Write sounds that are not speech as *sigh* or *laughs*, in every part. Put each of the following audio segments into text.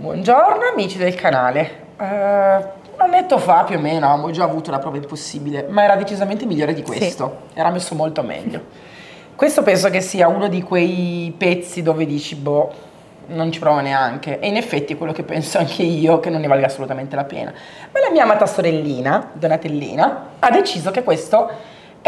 Buongiorno amici del canale. Uh, un annetto fa più o meno avevamo già avuto la prova impossibile, ma era decisamente migliore di questo. Sì. Era messo molto meglio. Questo penso che sia uno di quei pezzi dove dici, boh, non ci provo neanche. E in effetti è quello che penso anche io, che non ne valga assolutamente la pena. Ma la mia amata sorellina, Donatellina, ha deciso che questo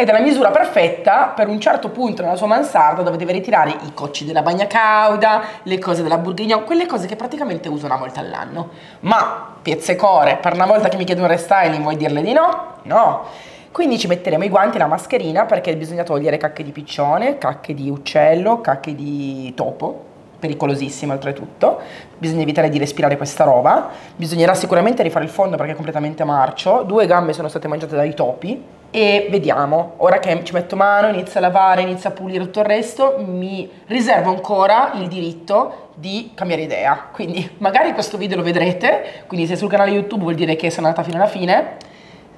è della misura perfetta per un certo punto nella sua mansarda dove deve ritirare i cocci della bagna cauda, le cose della bourguignon, quelle cose che praticamente uso una volta all'anno. Ma pezzecore, per una volta che mi chiede un restyling vuoi dirle di no? No. Quindi ci metteremo i guanti e la mascherina perché bisogna togliere cacche di piccione, cacche di uccello, cacche di topo, pericolosissimo oltretutto, bisogna evitare di respirare questa roba, bisognerà sicuramente rifare il fondo perché è completamente marcio, due gambe sono state mangiate dai topi, e vediamo, ora che ci metto mano, inizio a lavare, inizio a pulire tutto il resto, mi riservo ancora il diritto di cambiare idea. Quindi magari questo video lo vedrete, quindi se sul canale YouTube vuol dire che sono andata fino alla fine,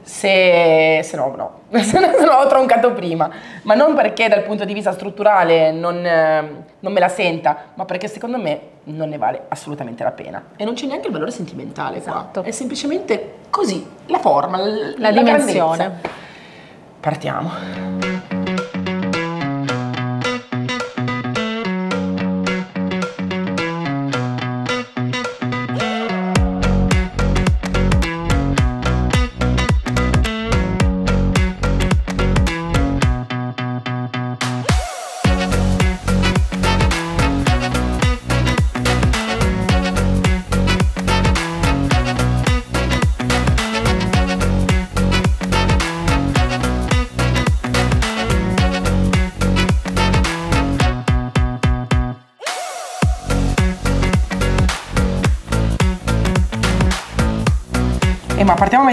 se, se no no, *laughs* se no ho troncato prima, ma non perché dal punto di vista strutturale non, non, me la senta, ma perché secondo me non ne vale assolutamente la pena. E non c'è neanche il valore sentimentale esatto. qua, è semplicemente così, la forma, la, la dimensione. Grandezza. Partiamo.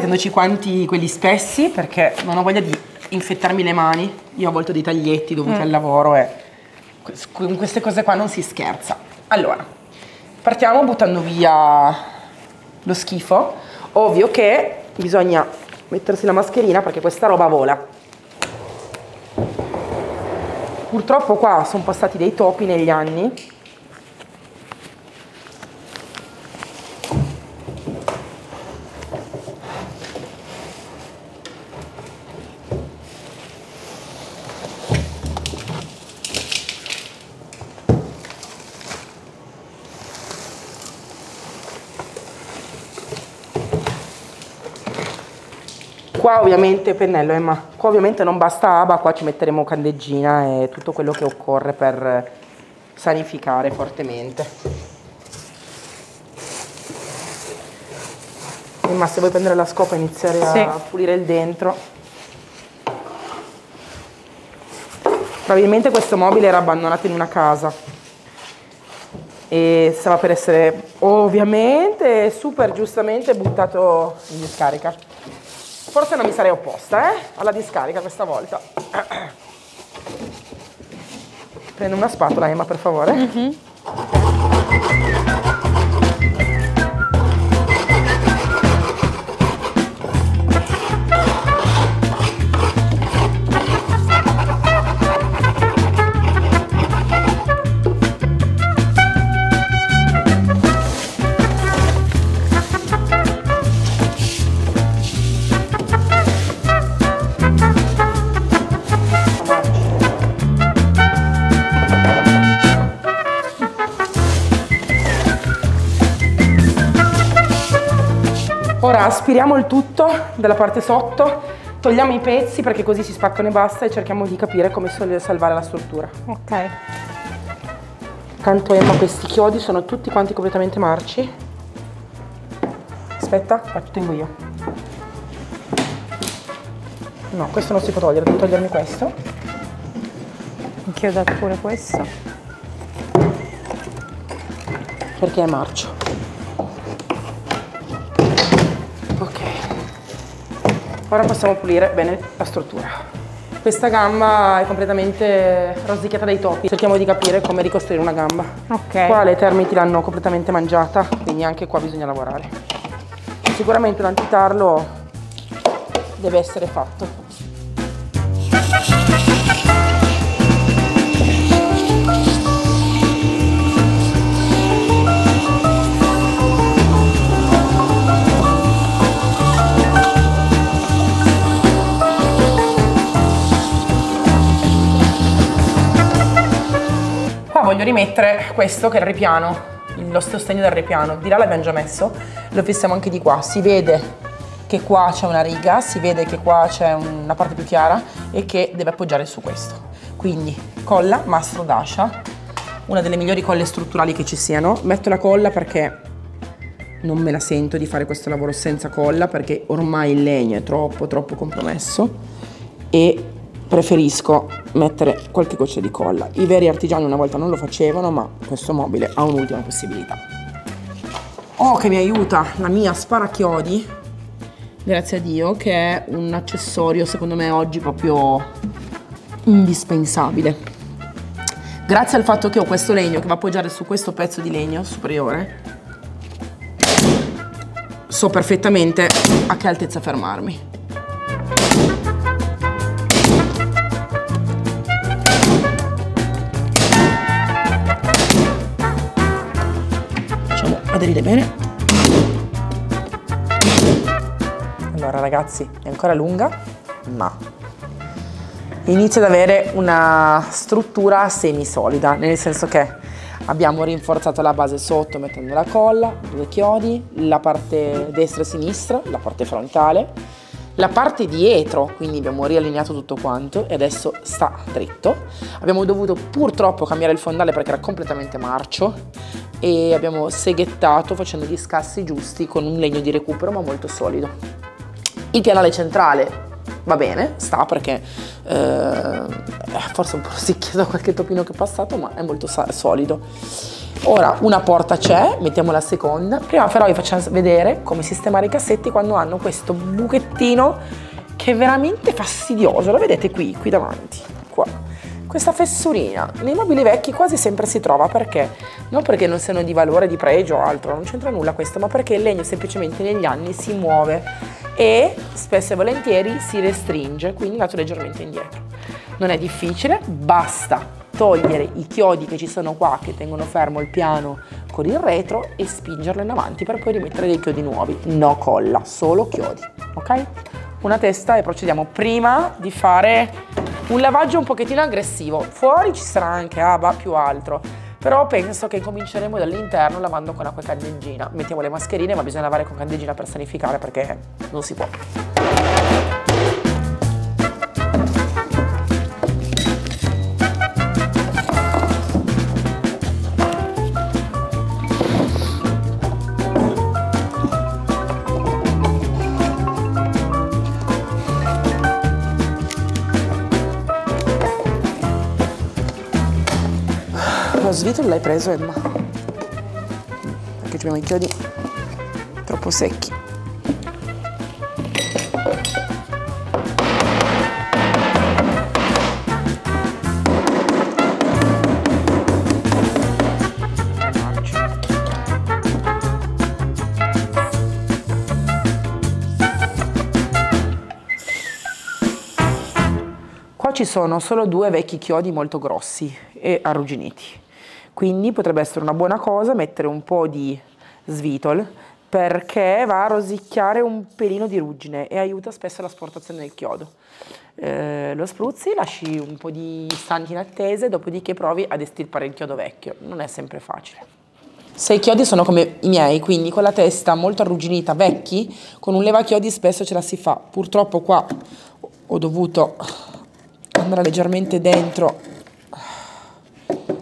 Mettendoci quanti quelli spessi perché non ho voglia di infettarmi le mani. Io ho a volte dei taglietti dovuti mm. al lavoro e con queste cose qua non si scherza. Allora, partiamo buttando via lo schifo. Ovvio che bisogna mettersi la mascherina perché questa roba vola. Purtroppo qua sono passati dei topi negli anni Qua ovviamente, pennello Emma, qua ovviamente non basta aba, qua ci metteremo candeggina e tutto quello che occorre per sanificare fortemente. Emma se vuoi prendere la scopa e iniziare sì. a pulire il dentro. Probabilmente questo mobile era abbandonato in una casa e stava per essere ovviamente super giustamente buttato in discarica. Forse non mi sarei opposta, eh? Alla discarica questa volta. *clears throat* Prendo una spatola, Emma, per favore. Mm -hmm. Aspiriamo il tutto dalla parte sotto, togliamo i pezzi perché così si spaccano e basta e cerchiamo di capire come salvare la struttura. Ok. Tanto Emma questi chiodi sono tutti quanti completamente marci. Aspetta, faccio tengo io. No, questo non si può togliere, devo togliermi questo. Anch'io ho dato pure questo. Perché è marcio. Ora possiamo pulire bene la struttura. Questa gamba è completamente rosicchiata dai topi. Cerchiamo di capire come ricostruire una gamba. Ok. Qua le termiti l'hanno completamente mangiata, quindi anche qua bisogna lavorare. Sicuramente un antitarlo deve essere fatto. Voglio rimettere questo che è il ripiano, lo sostegno del ripiano. Di là l'abbiamo già messo, lo fissiamo anche di qua. Si vede che qua c'è una riga, si vede che qua c'è una parte più chiara e che deve appoggiare su questo. Quindi colla Mastro Dasha, una delle migliori colle strutturali che ci siano. Metto la colla perché non me la sento di fare questo lavoro senza colla perché ormai il legno è troppo troppo compromesso e preferisco mettere qualche goccia di colla. I veri artigiani una volta non lo facevano ma questo mobile ha un'ultima possibilità. Oh che mi aiuta la mia sparachiodi, grazie a Dio, che è un accessorio secondo me oggi proprio indispensabile. Grazie al fatto che ho questo legno che va a appoggiare su questo pezzo di legno superiore, so perfettamente a che altezza fermarmi. Aderire bene. Allora ragazzi, è ancora lunga, ma inizia ad avere una struttura semisolida, nel senso che abbiamo rinforzato la base sotto mettendo la colla, due chiodi, la parte destra e sinistra, la parte frontale, la parte dietro, quindi abbiamo riallineato tutto quanto e adesso sta dritto. Abbiamo dovuto purtroppo cambiare il fondale perché era completamente marcio e abbiamo seghettato facendo gli scassi giusti con un legno di recupero ma molto solido. Il pianale centrale va bene, sta perché eh, forse un po' *laughs* rosicchia da qualche topino che è passato, ma è molto solido. Ora una porta c'è, mettiamo la seconda. Prima però vi facciamo vedere come sistemare i cassetti quando hanno questo buchettino che è veramente fastidioso. Lo vedete qui, qui davanti, qua. Questa fessurina nei mobili vecchi quasi sempre si trova perché? Non perché non siano di valore, di pregio o altro, non c'entra nulla questo, ma perché il legno semplicemente negli anni si muove e spesso e volentieri si restringe, quindi lato leggermente indietro. Non è difficile, basta togliere i chiodi che ci sono qua che tengono fermo il piano con il retro e spingerlo in avanti per poi rimettere dei chiodi nuovi. No colla, solo chiodi, ok? Una testa e procediamo prima di fare un lavaggio un pochettino aggressivo. Fuori ci sarà anche aba più altro, però penso che cominceremo dall'interno lavando con acqua candeggina. Mettiamo le mascherine, ma bisogna lavare con candeggina per sanificare perché non si può. Lo svitro l'hai preso Emma? Perché abbiamo i chiodi troppo secchi. Qua ci sono solo due vecchi chiodi molto grossi e arrugginiti quindi potrebbe essere una buona cosa mettere un po' di svitol perché va a rosicchiare un pelino di ruggine e aiuta spesso l'asportazione del chiodo. Eh, lo spruzzi, lasci un po' di istanti in attesa, dopodiché provi ad estirpare il chiodo vecchio. Non è sempre facile. Se i chiodi sono come i miei, quindi con la testa molto arrugginita, vecchi, con un levachiodi spesso ce la si fa. Purtroppo qua ho dovuto andare leggermente dentro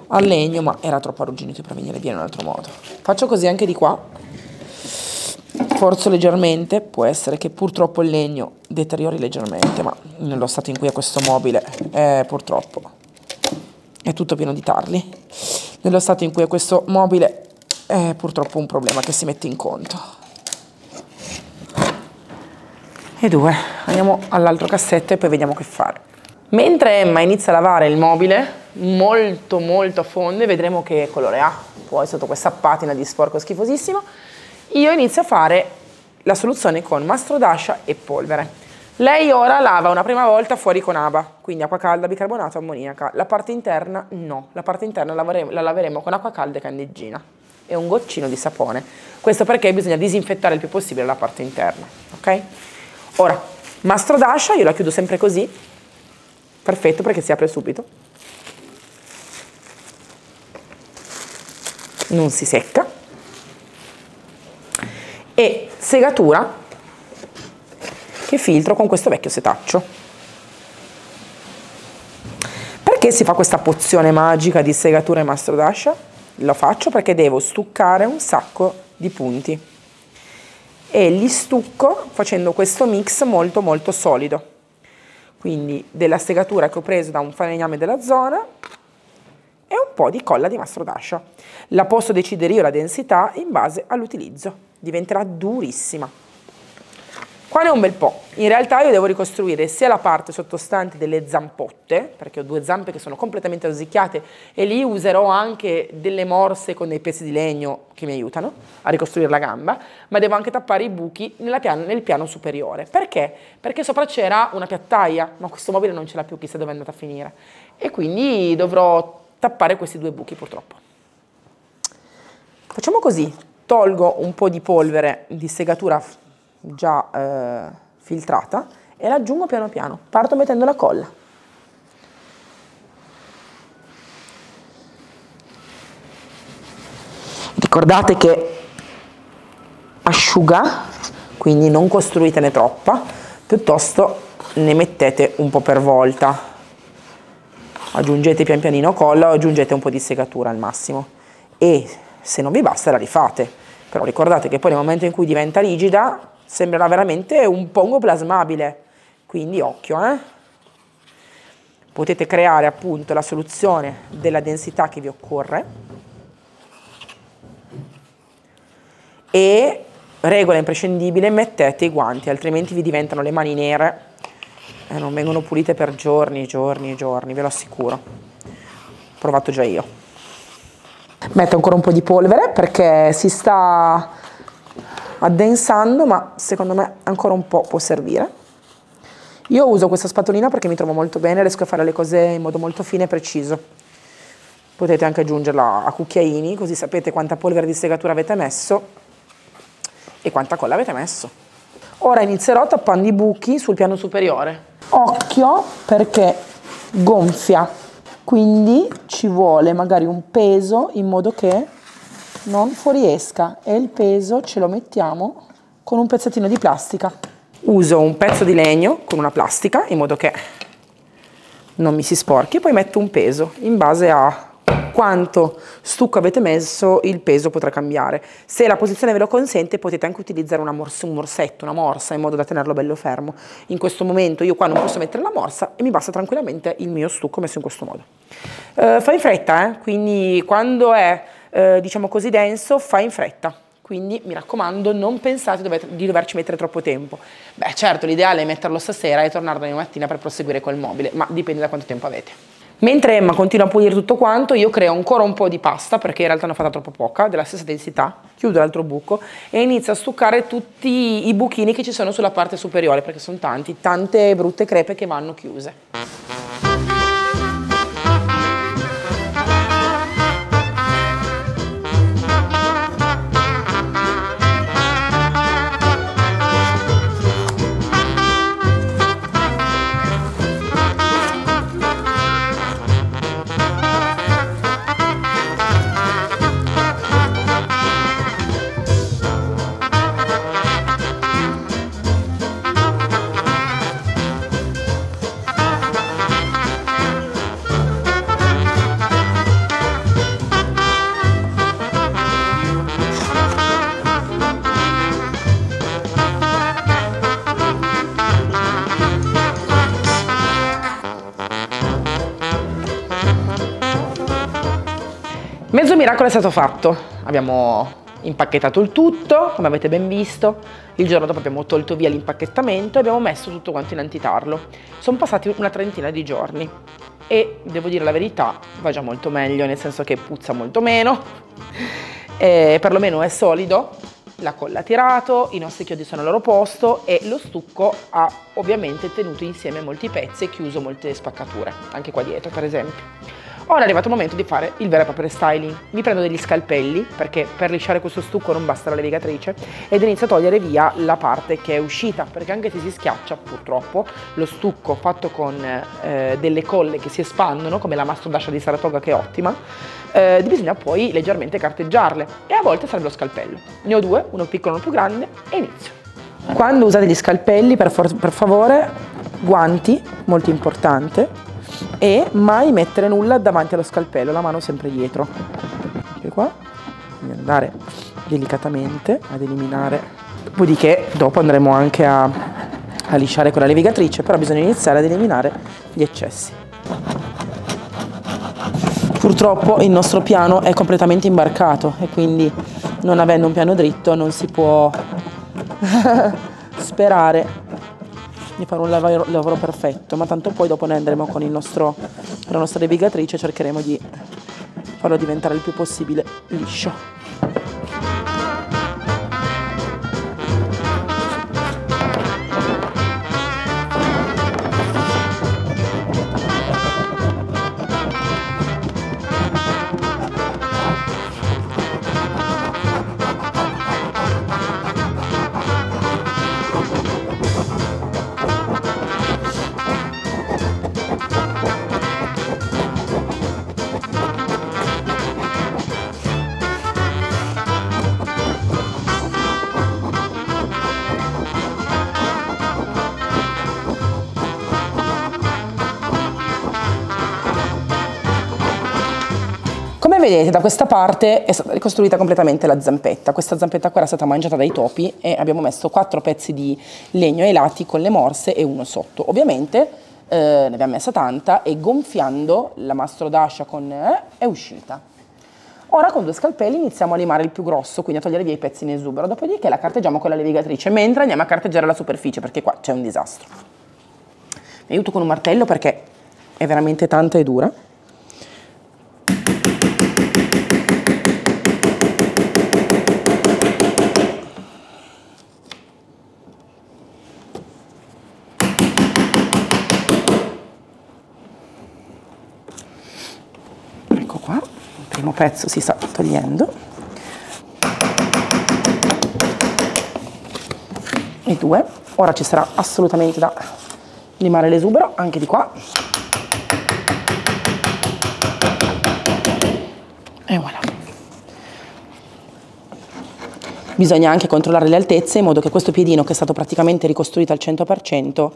al legno, ma era troppo arrugginito per venire via in un altro modo. Faccio così anche di qua, forzo leggermente, può essere che purtroppo il legno deteriori leggermente, ma nello stato in cui è questo mobile, eh, purtroppo, è tutto pieno di tarli. Nello stato in cui è questo mobile è purtroppo un problema che si mette in conto. E due, andiamo all'altro cassetto e poi vediamo che fare. Mentre Emma inizia a lavare il mobile, molto molto a fondo, vedremo che colore ha, poi sotto questa patina di sporco schifosissimo, io inizio a fare la soluzione con mastrodascia e polvere. Lei ora lava una prima volta fuori con aba, quindi acqua calda, bicarbonato, ammoniaca. La parte interna no, la parte interna laveremo, la laveremo con acqua calda e candeggina e un goccino di sapone. Questo perché bisogna disinfettare il più possibile la parte interna, ok? Ora, mastrodascia, io la chiudo sempre così, perfetto perché si apre subito non si secca e segatura che filtro con questo vecchio setaccio. Perché si fa questa pozione magica di segatura e mastro d'ascia? Lo faccio perché devo stuccare un sacco di punti e li stucco facendo questo mix molto molto solido. Quindi della segatura che ho preso da un falegname della zona e un po' di colla di mastro d'ascia. La posso decidere io la densità in base all'utilizzo, diventerà durissima. Qua ne ho un bel po'. In realtà io devo ricostruire sia la parte sottostante delle zampotte, perché ho due zampe che sono completamente rosicchiate e lì userò anche delle morse con dei pezzi di legno che mi aiutano a ricostruire la gamba, ma devo anche tappare i buchi piano, nel piano superiore. Perché? Perché sopra c'era una piattaia, ma questo mobile non ce l'ha più, chissà dove è andata a finire. E quindi dovrò tappare questi due buchi purtroppo. Facciamo così, tolgo un po' di polvere di segatura già eh, filtrata e la aggiungo piano piano. Parto mettendo la colla. Ricordate che asciuga, quindi non costruitene troppa, piuttosto ne mettete un po' per volta. Aggiungete pian pianino colla o aggiungete un po' di segatura al massimo. E se non vi basta la rifate. Però ricordate che poi nel momento in cui diventa rigida sembrerà veramente un pongo plasmabile, quindi occhio. Eh? Potete creare appunto la soluzione della densità che vi occorre e regola imprescindibile, mettete i guanti, altrimenti vi diventano le mani nere e non vengono pulite per giorni, giorni, giorni, ve lo assicuro. Provato già io. Metto ancora un po' di polvere perché si sta addensando, ma secondo me ancora un po' può servire. Io uso questa spatolina perché mi trovo molto bene, riesco a fare le cose in modo molto fine e preciso. Potete anche aggiungerla a cucchiaini, così sapete quanta polvere di segatura avete messo e quanta colla avete messo. Ora inizierò tappando i buchi sul piano superiore. Occhio perché gonfia, quindi ci vuole magari un peso in modo che non fuoriesca e il peso ce lo mettiamo con un pezzettino di plastica. Uso un pezzo di legno con una plastica in modo che non mi si sporchi poi metto un peso in base a quanto stucco avete messo il peso potrà cambiare. Se la posizione ve lo consente potete anche utilizzare morsa, un morsetto, una morsa in modo da tenerlo bello fermo. In questo momento io qua non posso mettere la morsa e mi basta tranquillamente il mio stucco messo in questo modo. Uh, fai in fretta, eh? quindi quando è eh, diciamo così denso, fa in fretta. Quindi mi raccomando, non pensate di doverci mettere troppo tempo. Beh, certo, l'ideale è metterlo stasera e tornare domani mattina per proseguire col mobile, ma dipende da quanto tempo avete. Mentre Emma continua a pulire tutto quanto, io creo ancora un po' di pasta, perché in realtà ne ho fatta troppo poca, della stessa densità, chiudo l'altro buco e inizio a stuccare tutti i buchini che ci sono sulla parte superiore, perché sono tanti, tante brutte crepe che vanno chiuse. Mezzo miracolo è stato fatto, abbiamo impacchettato il tutto, come avete ben visto, il giorno dopo abbiamo tolto via l'impacchettamento e abbiamo messo tutto quanto in antitarlo. Sono passati una trentina di giorni e devo dire la verità, va già molto meglio, nel senso che puzza molto meno, eh, perlomeno è solido, la colla ha tirato, i nostri chiodi sono al loro posto e lo stucco ha ovviamente tenuto insieme molti pezzi e chiuso molte spaccature, anche qua dietro per esempio. Ora è arrivato il momento di fare il vero e proprio restyling. Mi prendo degli scalpelli, perché per lisciare questo stucco non basta la levigatrice, ed inizio a togliere via la parte che è uscita, perché anche se si schiaccia, purtroppo, lo stucco fatto con eh, delle colle che si espandono, come la mastro d'ascia di Saratoga che è ottima, eh, bisogna poi leggermente carteggiarle, e a volte serve lo scalpello. Ne ho due, uno piccolo e uno più grande, e inizio. Quando usate gli scalpelli, per, per favore, guanti, molto importante, e mai mettere nulla davanti allo scalpello, la mano sempre dietro. Anche qua, quindi andare delicatamente ad eliminare, dopodiché dopo andremo anche a, a lisciare con la levigatrice, però bisogna iniziare ad eliminare gli eccessi. Purtroppo il nostro piano è completamente imbarcato e quindi non avendo un piano dritto non si può *laughs* sperare di fare un lavoro, lavoro, perfetto, ma tanto poi dopo noi andremo con, nostro, la nostra levigatrice e cercheremo di farlo diventare il più possibile liscio. Vedete da questa parte è stata ricostruita completamente la zampetta, questa zampetta qua era stata mangiata dai topi e abbiamo messo quattro pezzi di legno ai lati con le morse e uno sotto. Ovviamente eh, ne abbiamo messa tanta e gonfiando la mastro d'ascia con eh, è uscita. Ora con due scalpelli iniziamo a limare il più grosso, quindi a togliere via i pezzi in esubero, dopodiché la carteggiamo con la levigatrice mentre andiamo a carteggiare la superficie perché qua c'è un disastro. Mi aiuto con un martello perché è veramente tanta e dura. Pezzo si sta togliendo. E due. Ora ci sarà assolutamente da limare l'esubero anche di qua. E voilà. Bisogna anche controllare le altezze in modo che questo piedino che è stato praticamente ricostruito al 100%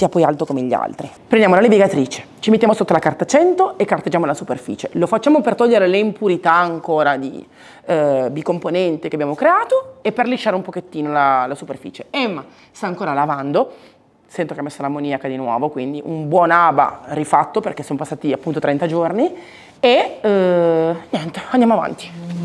sia poi alto come gli altri. Prendiamo la levigatrice, ci mettiamo sotto la carta 100 e carteggiamo la superficie. Lo facciamo per togliere le impurità ancora di eh, bicomponente che abbiamo creato e per lisciare un pochettino la, la superficie. Emma sta ancora lavando, sento che ha messo l'ammoniaca di nuovo, quindi un buon aba rifatto perché sono passati appunto 30 giorni e eh, niente, andiamo avanti.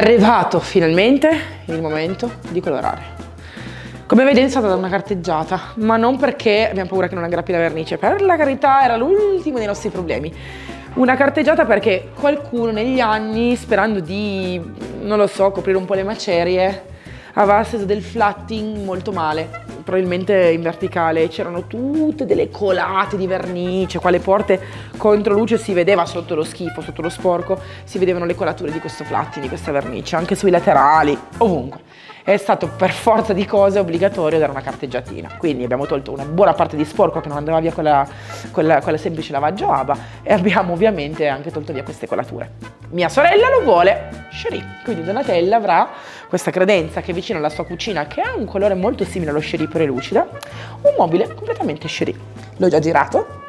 Arrivato finalmente il momento di colorare. Come vedete è stata una carteggiata, ma non perché abbiamo paura che non aggrappi la vernice, per la carità era l'ultimo dei nostri problemi. Una carteggiata perché qualcuno negli anni, sperando di, non lo so, coprire un po' le macerie, aveva steso del flatting molto male, probabilmente in verticale, c'erano tutte delle colate di vernice, qua le porte contro luce si vedeva sotto lo schifo, sotto lo sporco, si vedevano le colature di questo flatting, di questa vernice, anche sui laterali, ovunque è stato per forza di cose obbligatorio dare una carteggiatina. Quindi abbiamo tolto una buona parte di sporco che non andava via con la, con la, con la semplice lavaggio ABA e abbiamo ovviamente anche tolto via queste colature. Mia sorella lo vuole Cherie, quindi Donatella avrà questa credenza che vicino alla sua cucina, che ha un colore molto simile allo Cherie però è lucida, un mobile completamente Cherie. L'ho già girato,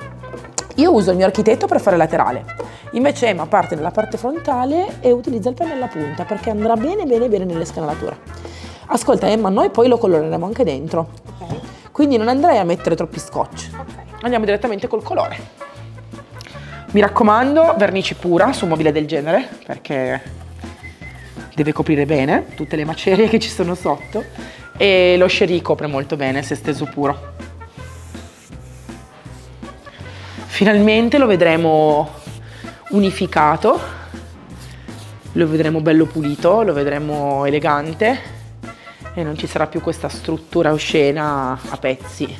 io uso il mio architetto per fare laterale, invece Emma parte nella parte frontale e utilizza il pennello a punta perché andrà bene bene bene nelle scanalature. Ascolta Emma, noi poi lo coloreremo anche dentro. Okay. Quindi non andrei a mettere troppi scotch. Okay. Andiamo direttamente col colore. Mi raccomando, vernice pura su un mobile del genere, perché deve coprire bene tutte le macerie che ci sono sotto e lo sherry copre molto bene se steso puro. Finalmente lo vedremo unificato, lo vedremo bello pulito, lo vedremo elegante e non ci sarà più questa struttura oscena a pezzi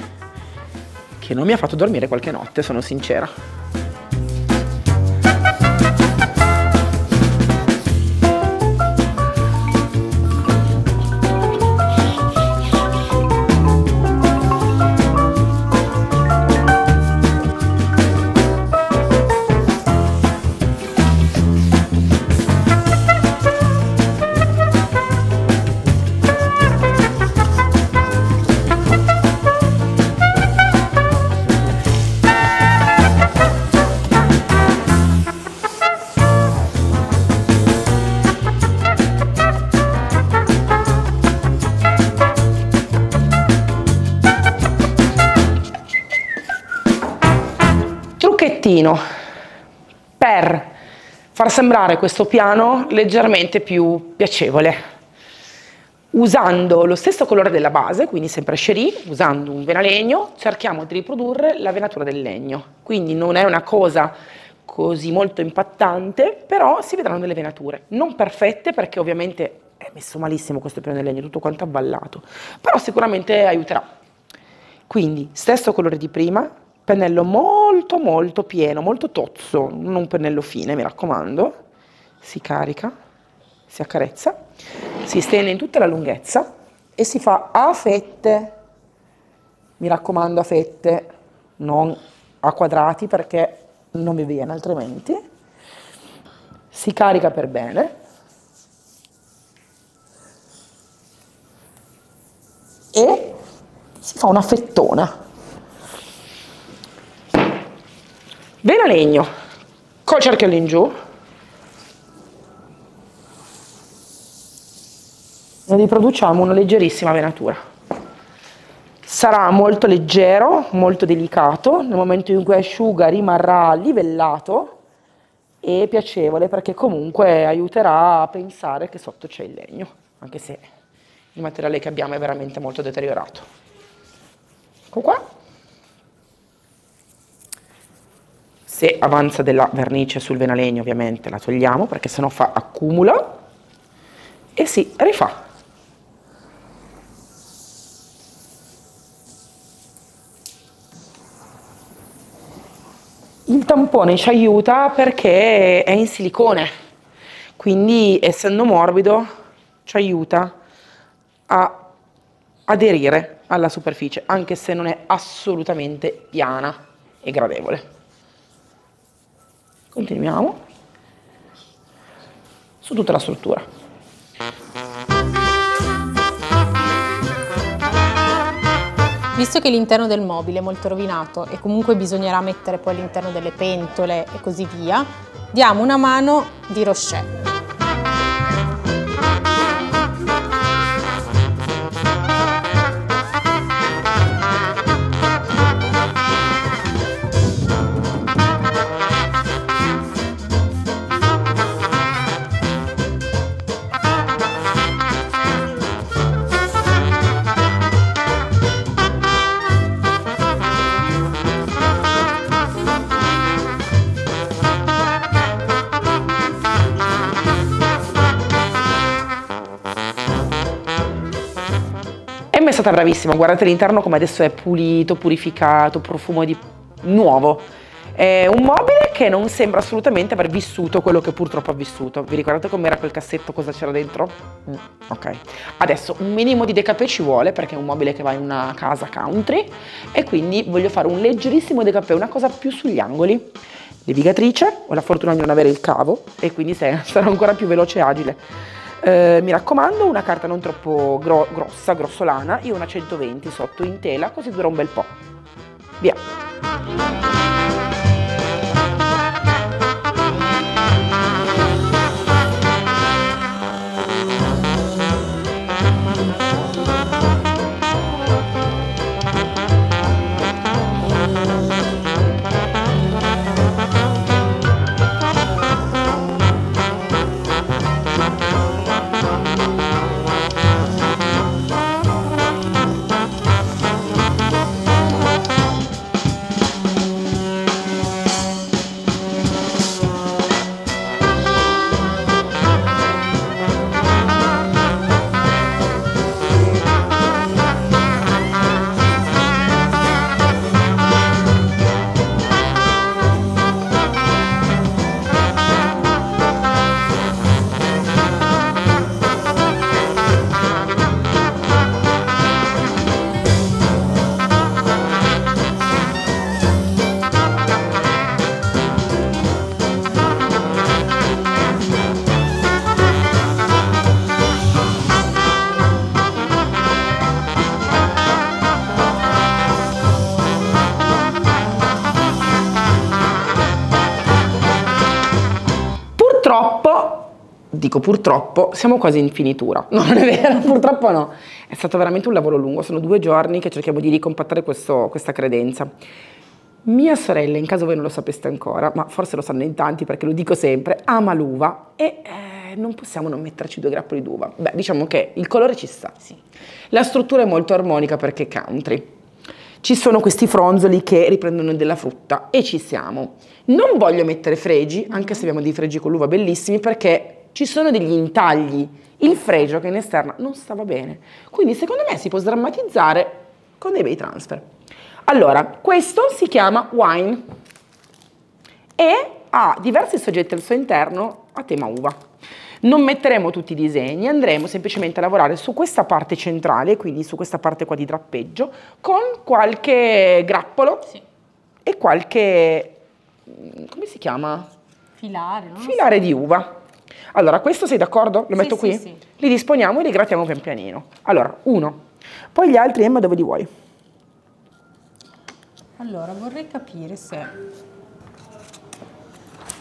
che non mi ha fatto dormire qualche notte, sono sincera. Sembrare questo piano leggermente più piacevole usando lo stesso colore della base, quindi sempre cherie, usando un venalegno, cerchiamo di riprodurre la venatura del legno. Quindi non è una cosa così molto impattante, però si vedranno delle venature. Non perfette perché ovviamente è messo malissimo questo piano del legno, tutto quanto avvallato, però sicuramente aiuterà. Quindi stesso colore di prima, pennello molto molto pieno, molto tozzo, non un pennello fine, mi raccomando, si carica, si accarezza, si stende in tutta la lunghezza e si fa a fette, mi raccomando a fette, non a quadrati perché non mi viene altrimenti, si carica per bene, e si fa una fettona Vena legno, col cerchio all'ingiù. E riproduciamo una leggerissima venatura. Sarà molto leggero, molto delicato, nel momento in cui asciuga rimarrà livellato e piacevole perché comunque aiuterà a pensare che sotto c'è il legno, anche se il materiale che abbiamo è veramente molto deteriorato. Ecco qua. Se avanza della vernice sul venalegno ovviamente la togliamo perché sennò fa accumula e si rifà. Il tampone ci aiuta perché è in silicone, quindi essendo morbido ci aiuta a aderire alla superficie, anche se non è assolutamente piana e gradevole. Continuiamo su tutta la struttura. Visto che l'interno del mobile è molto rovinato e comunque bisognerà mettere poi all'interno delle pentole e così via, diamo una mano di Rocher. Stata bravissima, guardate l'interno come adesso è pulito, purificato, profumo di nuovo. È un mobile che non sembra assolutamente aver vissuto quello che purtroppo ha vissuto. Vi ricordate com'era quel cassetto, cosa c'era dentro? Mm, ok. Adesso un minimo di decapé ci vuole perché è un mobile che va in una casa country e quindi voglio fare un leggerissimo decapé, una cosa più sugli angoli. Levigatrice, ho la fortuna di non avere il cavo e quindi *laughs* sarò ancora più veloce e agile. Eh, mi raccomando una carta non troppo gro grossa, grossolana, io una 120 sotto in tela così dura un bel po'. Via! Dico purtroppo, siamo quasi in finitura. *laughs* No, non è vero, purtroppo no. È stato veramente un lavoro lungo, sono due giorni che cerchiamo di ricompattare questo, questa credenza. Mia sorella, in caso voi non lo sapeste ancora, ma forse lo sanno in tanti perché lo dico sempre, ama l'uva e eh, non possiamo non metterci due grappoli d'uva. Beh, diciamo che il colore ci sta. Sì. La struttura è molto armonica perché country. Ci sono questi fronzoli che riprendono della frutta e ci siamo. Non voglio mettere fregi, anche se abbiamo dei fregi con l'uva bellissimi, perché ci sono degli intagli, il fregio che in esterna non stava bene. Quindi secondo me si può sdrammatizzare con dei bei transfer. Allora, questo si chiama wine e ha diversi soggetti al suo interno a tema uva. Non metteremo tutti i disegni, andremo semplicemente a lavorare su questa parte centrale, quindi su questa parte qua di drappeggio, con qualche grappolo sì. e qualche, come si chiama? Filare, no? Filare di uva. Allora, questo sei d'accordo? Lo metto sì, qui? Sì, sì. Li disponiamo e li grattiamo pian pianino. Allora, uno. Poi gli altri, Emma, dove li vuoi? Allora, vorrei capire se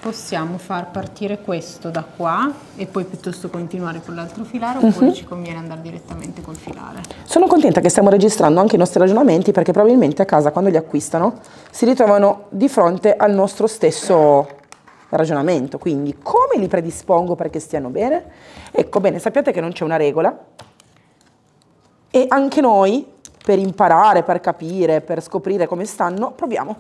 possiamo far partire questo da qua e poi piuttosto continuare con l'altro filare oppure uh mhm. -huh. ci conviene andare direttamente col filare? Sono contenta che stiamo registrando anche i nostri ragionamenti perché probabilmente a casa quando li acquistano si ritrovano di fronte al nostro stesso ragionamento, quindi come li predispongo perché stiano bene? Ecco, bene, sappiate che non c'è una regola e anche noi per imparare, per capire, per scoprire come stanno, proviamo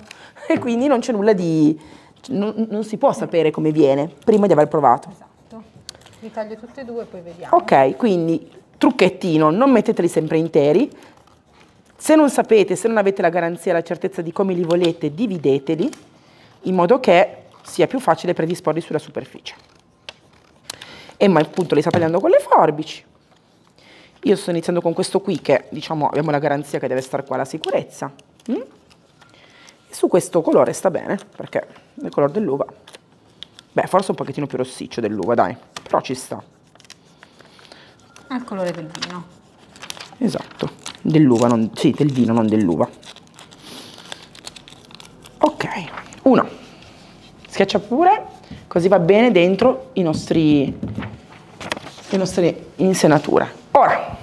e quindi non c'è nulla di... Non, non, si può sapere come viene prima di aver provato. Esatto. Li taglio tutti e due e poi vediamo. Ok, quindi trucchettino, non metteteli sempre interi. Se non sapete, se non avete la garanzia, la certezza di come li volete, divideteli in modo che sia più facile predisporli sulla superficie. Emma appunto li sta tagliando con le forbici. Io sto iniziando con questo qui che diciamo abbiamo la garanzia che deve stare qua la sicurezza. Mm? Su questo colore sta bene perché il colore dell'uva, beh forse un pochettino più rossiccio dell'uva dai, però ci sta. Al colore del vino. Esatto, dell'uva, sì del vino non dell'uva. Ok, uno schiaccia pure, così va bene dentro i nostri, le nostre insenature. Ora,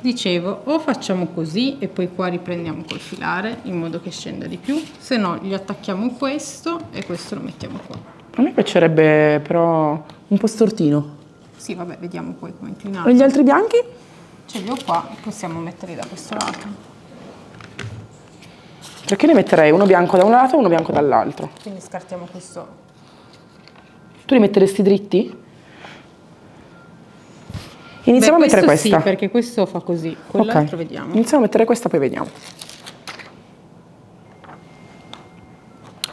Dicevo, o facciamo così e poi qua riprendiamo col filare in modo che scenda di più, se no gli attacchiamo questo e questo lo mettiamo qua. A me piacerebbe però un po' stortino. Sì, vabbè, vediamo poi come inclinare. E gli altri bianchi? Ce li ho qua, possiamo metterli da questo lato. Perché ne metterei uno bianco da un lato e uno bianco dall'altro? Quindi scartiamo questo. Tu li metteresti dritti? Iniziamo Beh, a mettere questa. Sì, perché questo fa così, quell'altro Ok. vediamo. Iniziamo a mettere questa, poi vediamo.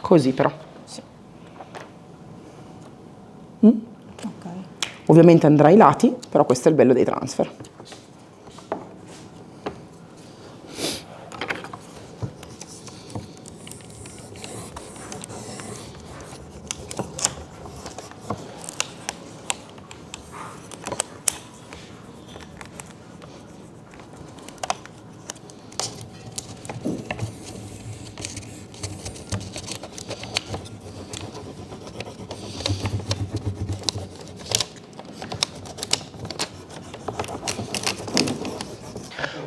Così però. Sì. Mm? Ok. Ovviamente andrà ai lati, però questo è il bello dei transfer.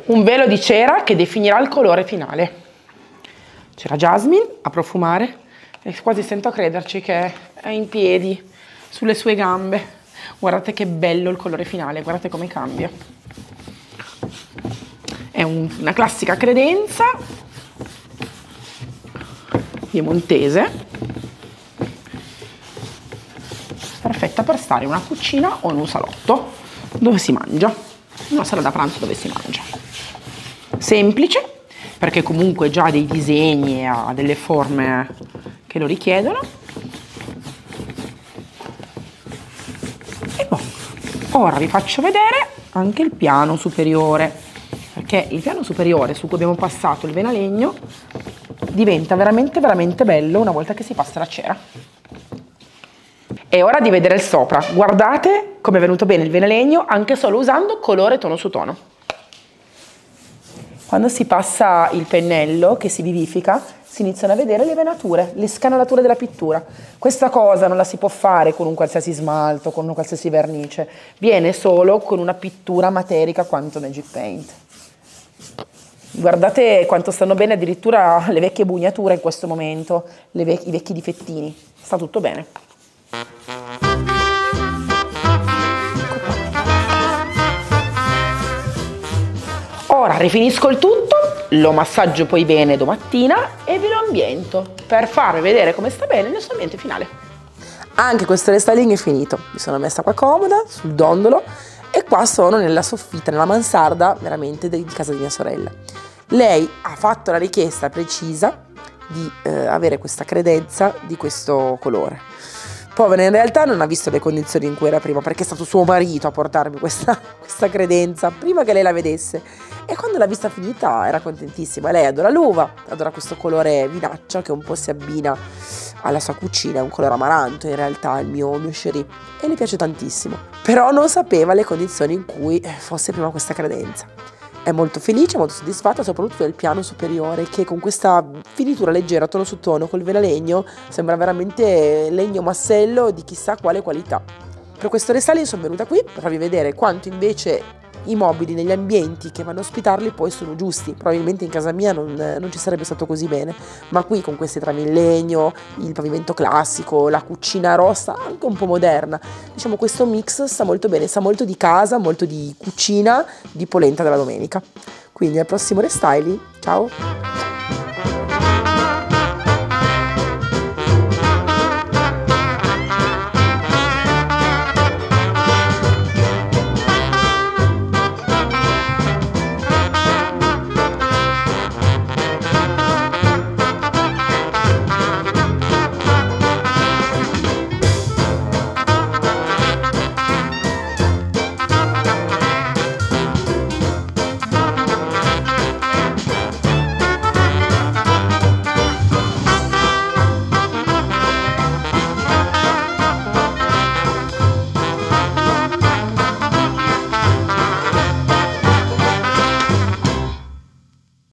Un velo di cera che definirà il colore finale. C'era Jasmine a profumare e quasi sento a crederci che è in piedi sulle sue gambe. Guardate che bello il colore finale, guardate come cambia. È un- una classica credenza piemontese perfetta per stare in una cucina o in un salotto dove si mangia, una sala da pranzo dove si mangia. Semplice, perché comunque già dei disegni ha delle forme che lo richiedono. E boh, ora vi faccio vedere anche il piano superiore, perché il piano superiore su cui abbiamo passato il venalegno diventa veramente veramente bello una volta che si passa la cera. È ora di vedere il sopra. Guardate come è venuto bene il venalegno anche solo usando colore tono su tono. Quando si passa il pennello che si vivifica, si iniziano a vedere le venature, le scanalature della pittura. Questa cosa non la si può fare con un qualsiasi smalto, con un qualsiasi vernice, viene solo con una pittura materica quanto Magic Paint. Guardate quanto stanno bene addirittura le vecchie bugnature in questo momento, vec- i vecchi difettini. Sta tutto bene. Rifinisco il tutto, lo massaggio poi bene domattina e ve lo ambiento per farvi vedere come sta bene nel suo ambiente finale. Anche questo restyling è finito, mi sono messa qua comoda sul dondolo e qua sono nella soffitta, nella mansarda veramente di casa di mia sorella. Lei ha fatto la richiesta precisa di eh, avere questa credenza di questo colore. Povera in realtà non ha visto le condizioni in cui era prima perché è stato suo marito a portarmi questa, *laughs* questa credenza prima che lei la vedesse e quando l'ha vista finita era contentissima. Lei adora l'uva, adora questo colore vinaccia che un po' si abbina alla sua cucina, è un colore amaranto in realtà il mio, mio sherry e le piace tantissimo. Però non sapeva le condizioni in cui eh, fosse prima questa credenza. È molto felice, molto soddisfatta soprattutto del piano superiore che con questa finitura leggera tono su tono col venalegno sembra veramente legno massello di chissà quale qualità. Per questo restyling sono venuta qui per farvi vedere quanto invece i mobili negli ambienti che vanno a ospitarli poi sono giusti. Probabilmente in casa mia non, non ci sarebbe stato così bene, ma qui con queste travi in legno, il pavimento classico, la cucina rossa, anche un po' moderna, diciamo questo mix sta molto bene, sa molto di casa, molto di cucina, di polenta della domenica. Quindi al prossimo restyling, ciao!